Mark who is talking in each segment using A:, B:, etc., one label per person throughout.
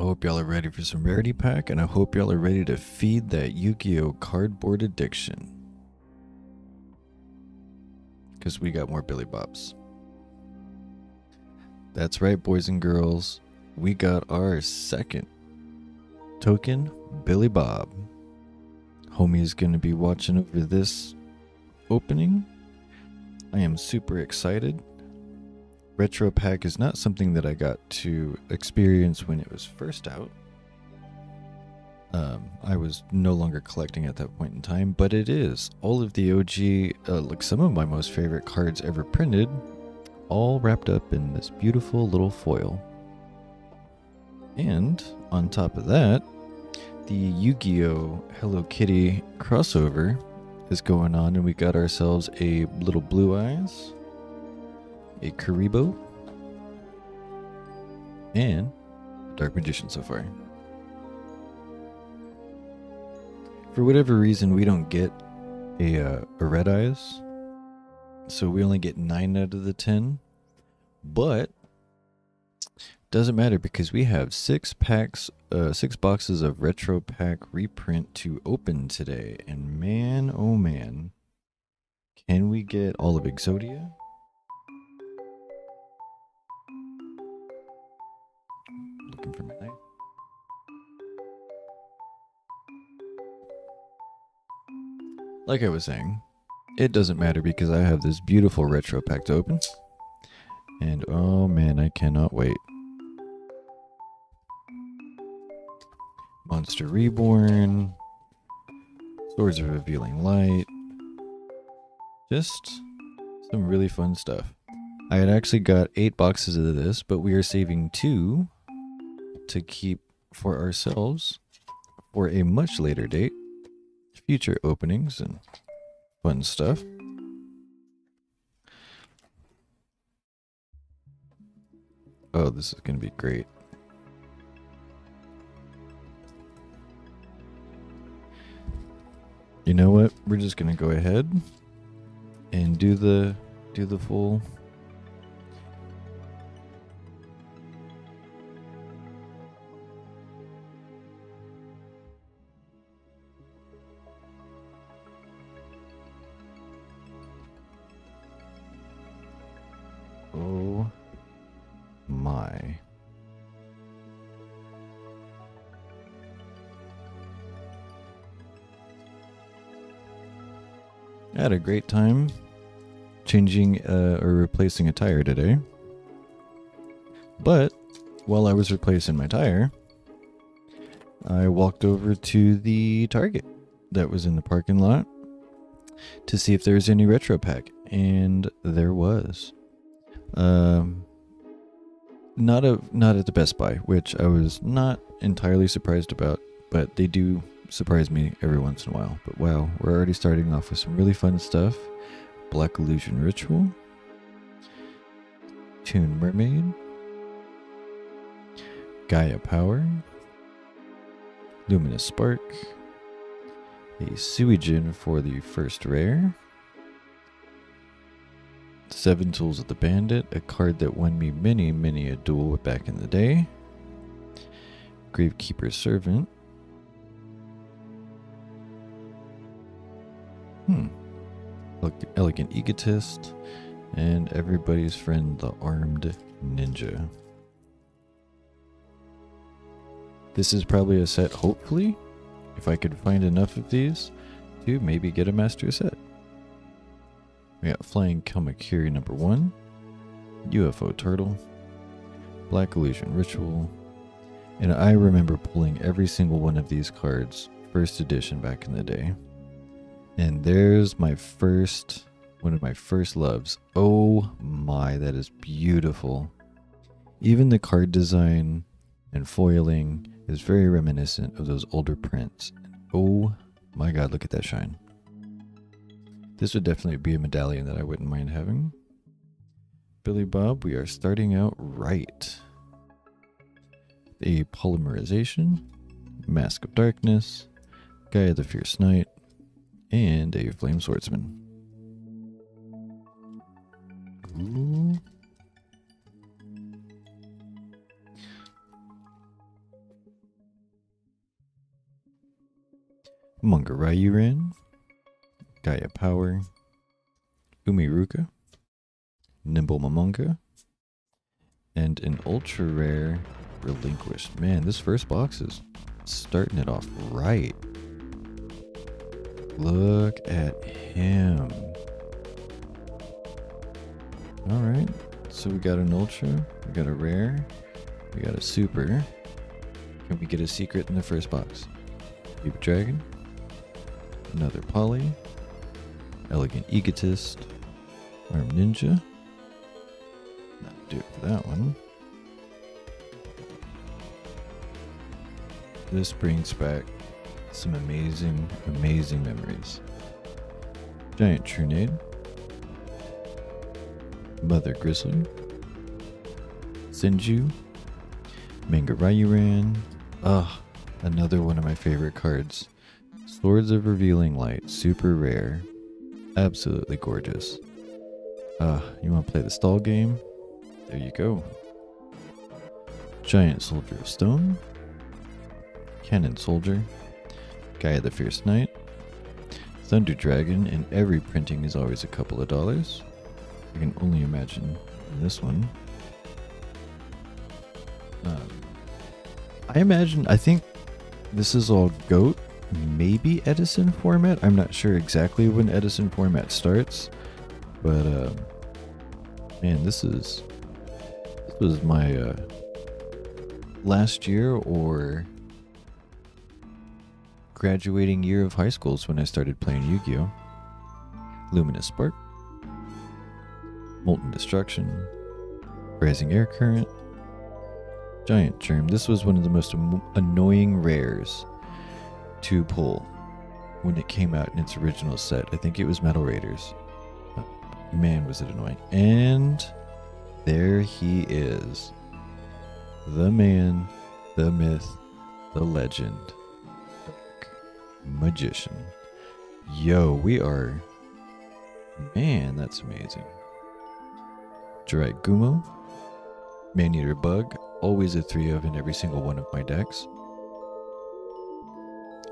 A: I hope y'all are ready for some rarity pack, and I hope y'all are ready to feed that Yu-Gi-Oh cardboard addiction. Because we got more Billy Bobs. That's right, boys and girls. We got our second token, Billy Bob. Homie is going to be watching over this opening. I am super excited. Retro Pack is not something that I got to experience when it was first out. Um, I was no longer collecting at that point in time, but it is all of the OG, uh, like some of my most favorite cards ever printed, all wrapped up in this beautiful little foil. And on top of that, the Yu Gi Oh! Hello Kitty crossover is going on, and we got ourselves a little Blue Eyes, a Kuriboh, and a Dark Magician so far. For whatever reason, we don't get a, uh, a Red Eyes, so we only get 9 out of the 10. But doesn't matter because we have six packs, uh, six boxes of retro pack reprint to open today, and man, oh man, can we get all of Exodia? Like I was saying, it doesn't matter because I have this beautiful retro pack to open. And oh man, I cannot wait. Monster Reborn, Swords of Revealing Light. Just some really fun stuff. I had actually got eight boxes of this, but we are saving two to keep for ourselves for a much later date. Future openings and fun stuff. Oh, this is going to be great. You know what? We're just going to go ahead and do the do the full had a great time changing uh, or replacing a tire today. But while I was replacing my tire, I walked over to the Target that was in the parking lot to see if there was any retro pack, and there was. Um, not a not at the Best Buy, which I was not entirely surprised about, but they do surprise me every once in a while. But wow, we're already starting off with some really fun stuff. Black Illusion Ritual, Toon Mermaid, Gaia Power, Luminous Spark, a Suijin for the first rare. Seven Tools of the Bandit, a card that won me many, many a duel back in the day. Gravekeeper's Servant. Hmm. Elegant Egotist. And everybody's friend, the Armed Ninja. This is probably a set, hopefully, if I could find enough of these, to maybe get a master set. We got Flying Kamakiri number one, UFO Turtle, Black Illusion Ritual, and I remember pulling every single one of these cards, first edition back in the day. And there's my first, one of my first loves. Oh my, that is beautiful. Even the card design and foiling is very reminiscent of those older prints. Oh my god, look at that shine. This would definitely be a medallion that I wouldn't mind having. Billy Bob, we are starting out right. A polymerization, Mask of Darkness, Gaia the Fierce Knight, and a flame swordsman. Ooh. Manga Ryu-Ran, Gaia Power, Umiruka, Nimble Momonga, and an ultra rare Relinquished. Man, this first box is starting it off right. Look at him. Alright, so we got an ultra, we got a rare, we got a super. Can we get a secret in the first box? Baby Dragon, another Poly, Elegant Egotist, Arm Ninja. That'll do it for that one. This brings back some amazing, amazing memories. Giant Trunade, Mother Grizzly, Senju, Manga Ryu-Ran. Ah, another one of my favorite cards. Swords of Revealing Light, super rare. Absolutely gorgeous. Ah, you want to play the stall game? There you go. Giant Soldier of Stone, Cannon Soldier, Gaia the Fierce Knight, Thunder Dragon, and every printing is always a couple of dollars. I can only imagine this one. Um, I imagine, I think this is all GOAT, maybe Edison format. I'm not sure exactly when Edison format starts, but uh, man, this is this was my uh, last year or graduating year of high school is when I started playing Yu Gi Oh! Luminous Spark, Molten Destruction, Rising Air Current, Giant Germ. This was one of the most annoying rares to pull when it came out in its original set. I think it was Metal Raiders. Uh, man, was it annoying. And there he is. The man, the myth, the legend magician. Yo, we are. Man, that's amazing. Jirai Gumo, Maneater Bug, always a three of in every single one of my decks.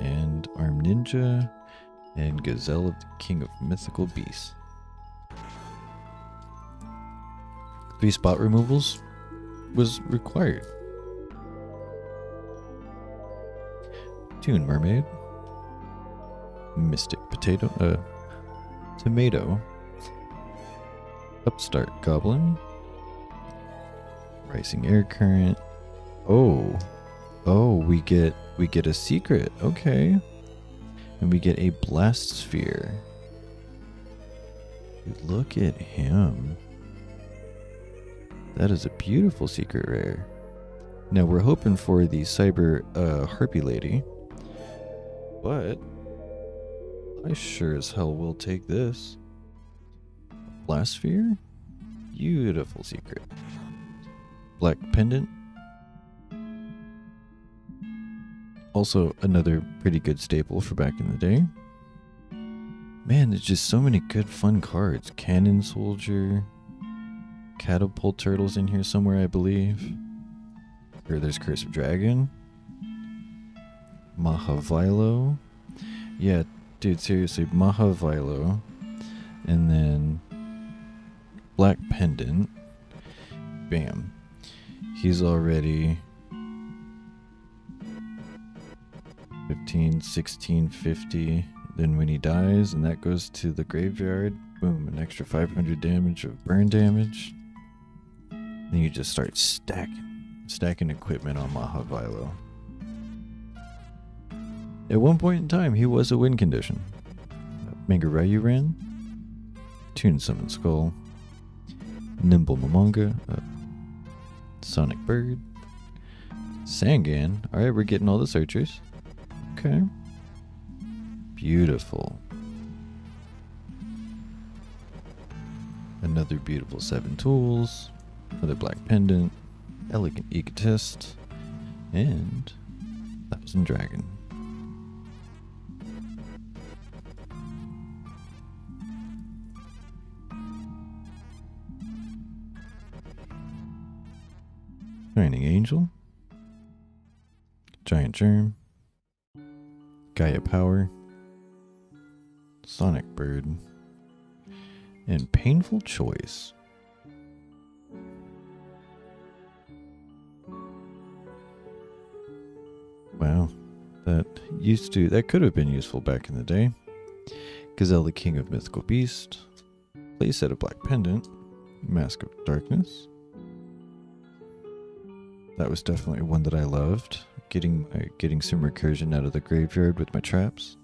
A: And Arm Ninja, and Gazelle of the King of Mythical Beasts. Three spot removals was required. Toon Mermaid, Mystic Potato, uh, Tomato, Upstart Goblin, Rising Air Current. Oh, oh, we get we get a secret. Okay, and we get a Blast Sphere. Look at him. That is a beautiful secret rare. Now we're hoping for the Cyber uh, Harpy Lady, but I sure as hell will take this. Blast Sphere? Beautiful secret. Black Pendant. Also, another pretty good staple for back in the day. Man, there's just so many good fun cards. Cannon Soldier. Catapult Turtles in here somewhere, I believe. Or there's Curse of Dragon. Maha Vailo. Yeah, dude, seriously, Maha Vailo. And then Black Pendant. Bam. He's already 15, 16, 50. Then when he dies, and that goes to the graveyard, boom, an extra 500 damage of burn damage. Then you just start stacking, stacking equipment on Maha Vailo. At one point in time, he was a win condition. Manga Ryu-Ran, Toon Summon Skull, Nimble Momonga, uh, Sonic Bird, Sangan. Alright, we're getting all the searchers. Okay. Beautiful. Another beautiful seven tools, another black pendant, elegant egotist, and thousand dragon. Angel, Giant Germ, Gaia Power, Sonic Bird, and Painful Choice. Wow, that used to, that could have been useful back in the day. Gazelle, the King of Mythical Beast, playset of Black Pendant, Mask of Darkness. That was definitely one that I loved. Getting uh, getting some recursion out of the graveyard with my traps.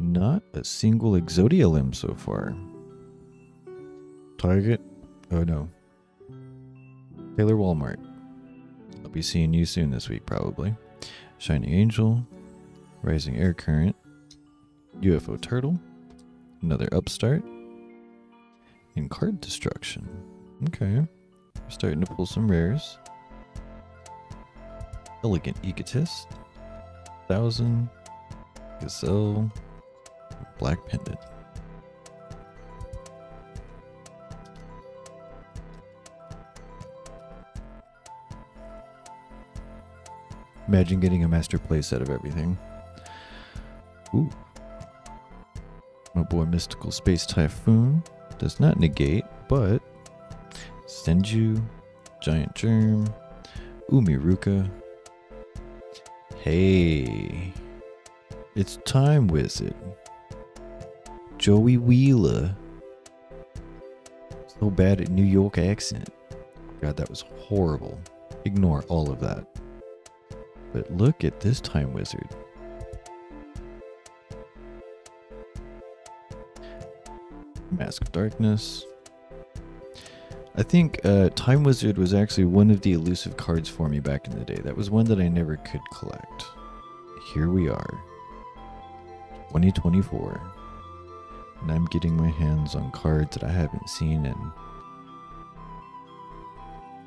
A: Not a single Exodia limb so far. Target? Oh no. Taylor Walmart. I'll be seeing you soon this week, probably. Shining Angel, Rising Air Current, UFO Turtle, another Upstart, and Card Destruction. Okay. We're starting to pull some rares. Elegant Egotist, Thousand, Gazelle, Black Pendant. Imagine getting a master playset of everything. Ooh. My boy Mystical Space Typhoon does not negate, but Senju, Giant Germ, Umiruka. Hey, it's Time Wizard. Joey Wheeler. So bad at New York accent. God, that was horrible. Ignore all of that. But look at this Time Wizard. Mask of Darkness. I think uh, Time Wizard was actually one of the elusive cards for me back in the day. That was one that I never could collect. Here we are. 2024. And I'm getting my hands on cards that I haven't seen in.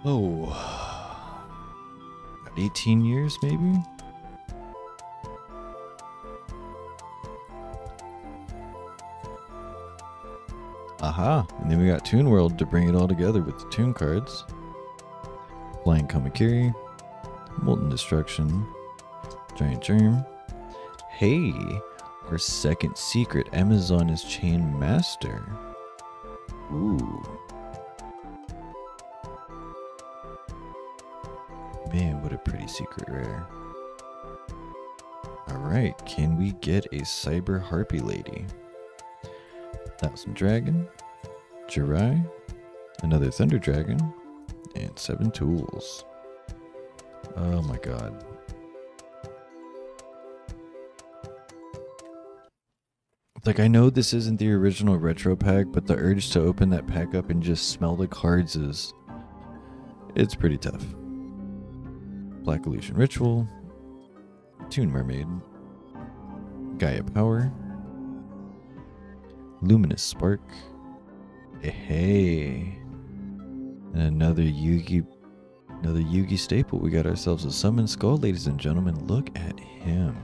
A: Oh. 18 years, maybe? Aha! And then we got Toon World to bring it all together with the Toon cards. Flying Kamakiri, Molten Destruction, Giant Germ. Hey! Our second secret, Amazoness Chain Master. Ooh. Man, what a pretty secret rare. Alright, can we get a Cyber Harpy Lady? Thousand Dragon, Jirai, another Thunder Dragon, and seven tools. Oh my god. Like, I know this isn't the original retro pack, but the urge to open that pack up and just smell the cards is. It's pretty tough. Black Illusion Ritual, Toon Mermaid, Gaia Power, Luminous Spark, Eh, hey, and another Yugi, another Yugi staple. We got ourselves a Summon Skull, ladies and gentlemen. Look at him.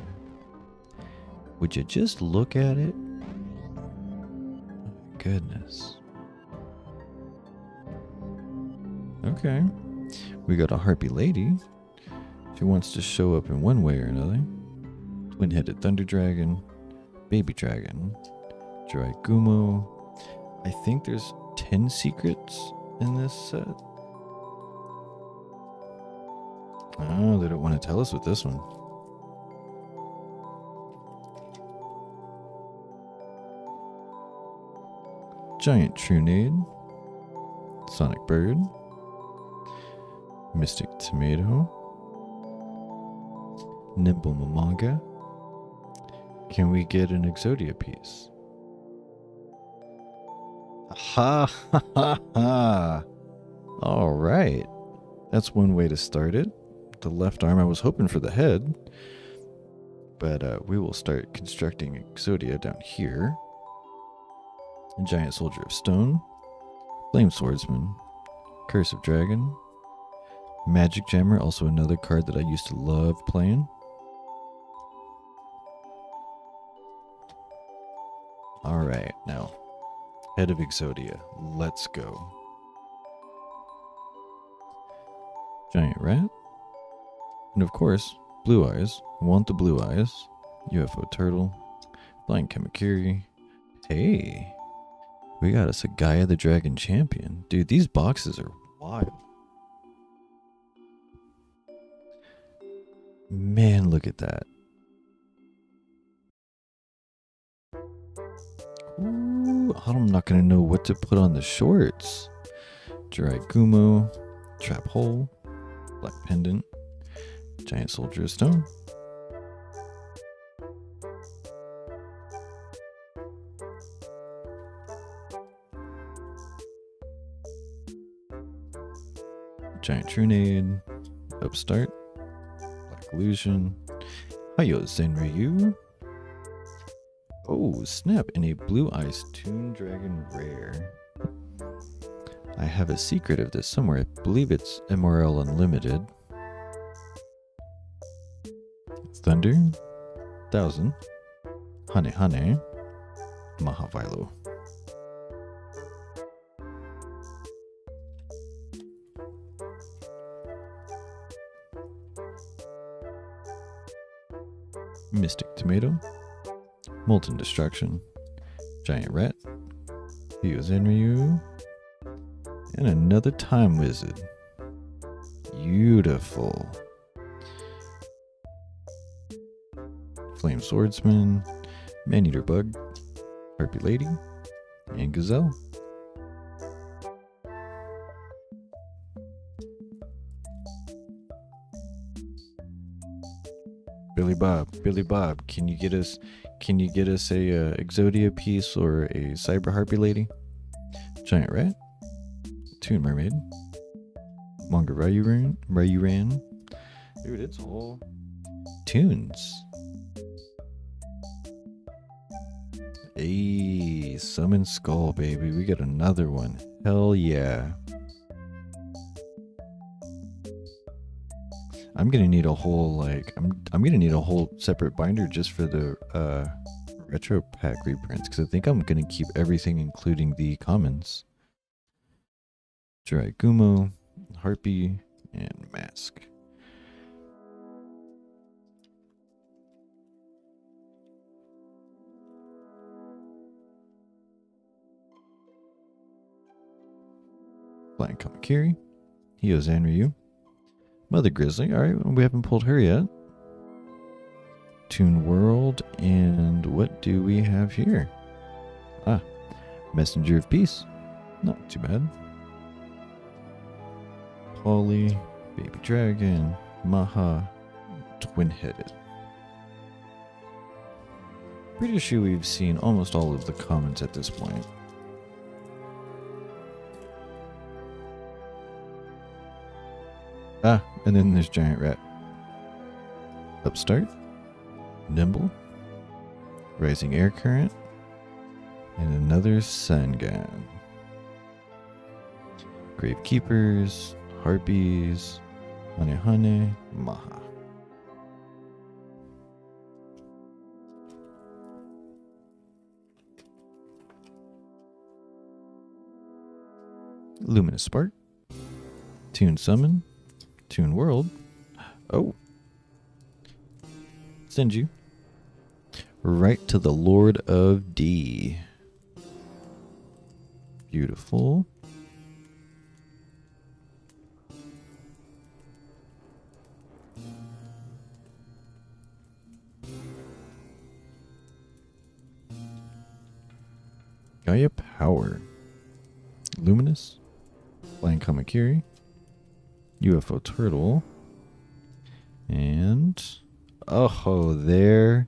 A: Would you just look at it? goodness. Okay. We got a Harpy Lady. She wants to show up in one way or another. Twin headed Thunder Dragon, Baby Dragon, Jirai Gumo. I think there's 10 secrets in this set. Oh, they don't want to tell us with this one. Giant Trunade, Sonic Bird, Mystic Tomato, Nimble Momonga. Can we get an Exodia piece? Ha ha ha ha! All right. That's one way to start it. The left arm, I was hoping for the head. But uh, we will start constructing Exodia down here. A Giant Soldier of Stone, Flame Swordsman, Curse of Dragon, Magic Jammer, also another card that I used to love playing. Head of Exodia, let's go. Giant rat. And of course, blue eyes. Want the blue eyes. UFO turtle. Flying Kamakiri. Hey. We got us a Gaia the Dragon champion. Dude, these boxes are wild. Man, look at that. I'm not gonna know what to put on the shorts. Jirai Gumo, Trap Hole, Black Pendant, Giant Soldier of Stone. Giant Trunade, Upstart, Black Illusion, Hyozanryu. Oh, snap, and a Blue Eyes Toon Dragon Rare. I have a secret of this somewhere. I believe it's MRL Unlimited. Thunder, Thousand, Honey Honey, Maha Vailo. Mystic Tomato, Molten Destruction, Giant Rat, Zenryu, and another Time Wizard. Beautiful. Flame Swordsman, Maneater Bug, Harpy Lady, and Gazelle. Billy Bob, Billy Bob, can you get us can you get us a uh, Exodia piece or a Cyber Harpy Lady? Giant Rat, Toon Mermaid, Manga Ryu-Ran, Ryuran. Dude, it's all tunes. Hey, Summon Skull, baby. We got another one. Hell yeah. I'm gonna need a whole like I'm I'm gonna need a whole separate binder just for the uh, retro pack reprints because I think I'm gonna keep everything, including the commons. Jirai Gumo, Harpy, and Mask. Flying Kamakiri, Hyozanryu, Mother Grizzly. All right, we haven't pulled her yet. Toon World, and what do we have here? Ah, Messenger of Peace. Not too bad. Poly, Baby Dragon, Maha, Twin Headed. Pretty sure we've seen almost all of the comments at this point. Ah, and then there's Giant Rat. Upstart, Nimble, Rising Air Current, and another Sangan. Gravekeepers, Harpies, Hanehane, Maha. Luminous Spark, Toon Summon, Toon World. Oh. Send you right to the Lord of D. Beautiful. Gaia Power. Luminous. Flying Kamakiri. UFO Turtle. And. Oh, there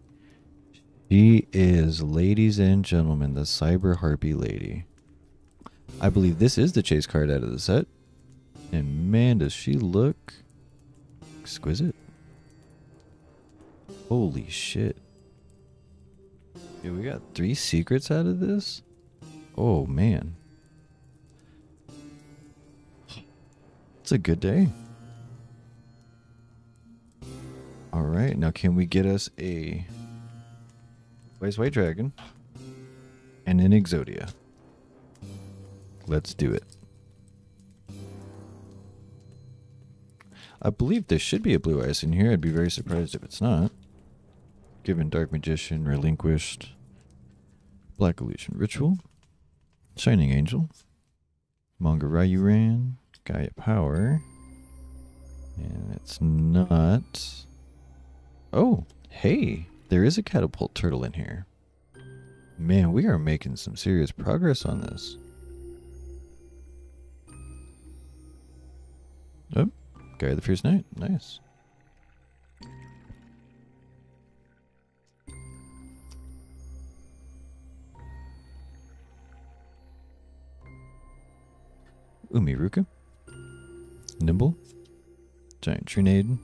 A: she is, ladies and gentlemen, the Cyber Harpy Lady. I believe this is the chase card out of the set. And man, does she look exquisite. Holy shit. Yeah, we got three secrets out of this? Oh, man. It's a good day. All right, now can we get us a Ways White Dragon and an Exodia? Let's do it. I believe there should be a Blue Eyes in here. I'd be very surprised if it's not. Given Dark Magician, Relinquished, Black Illusion Ritual, Shining Angel, Manga Ryu-Ran, Gaia Power, and it's not. Oh, hey, there is a catapult turtle in here. Man, we are making some serious progress on this. Oh, Gaia the Fierce Knight. Nice. Umiruka. Nimble. Giant Trunade.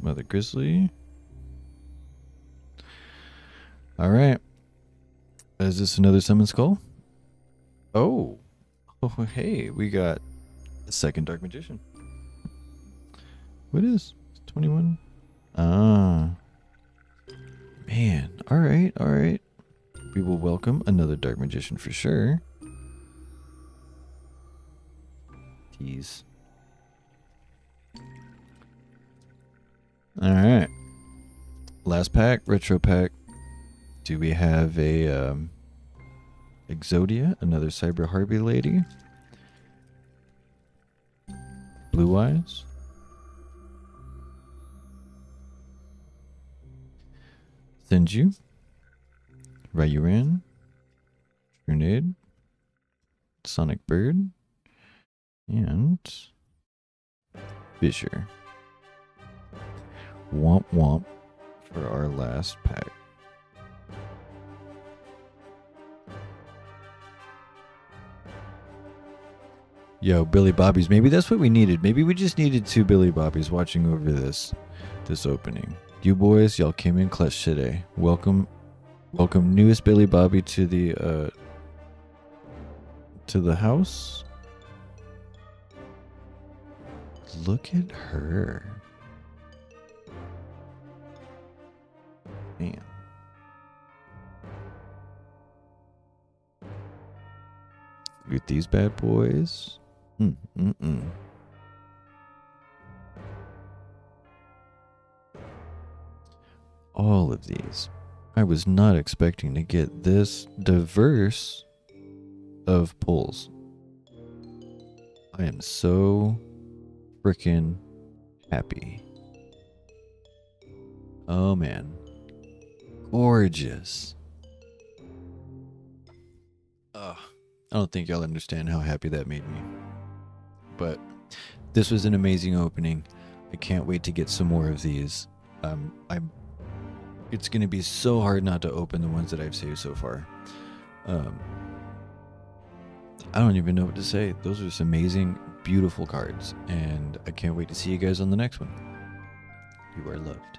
A: Mother Grizzly. Alright. Is this another summon skull? Oh. Oh, hey, we got a second Dark Magician. What is 21? Ah. Man. Alright, alright. We will welcome another Dark Magician for sure. Tease. Alright. Last pack, retro pack. Do we have a um, Exodia, another Cyber Harpy lady? Blue Eyes? Senju? Ryu-Ran? Grenade? Sonic Bird? And Fissure. Womp womp for our last pack. Yo, Billy Bobbies. Maybe that's what we needed. Maybe we just needed two Billy Bobbies watching over this this opening. You boys, y'all came in clutch today. Welcome welcome newest Billy Bobby to the uh to the house. Look at her. Man. These bad boys. Mm, mm, mm. All of these. I was not expecting to get this diverse of pulls. I am so freaking happy. Oh man. Gorgeous. Ugh. I don't think y'all understand how happy that made me. But this was an amazing opening. I can't wait to get some more of these. Um, I'm. It's gonna be so hard not to open the ones that I've saved so far. Um, I don't even know what to say. Those are just amazing, beautiful cards, and I can't wait to see you guys on the next one. You are loved.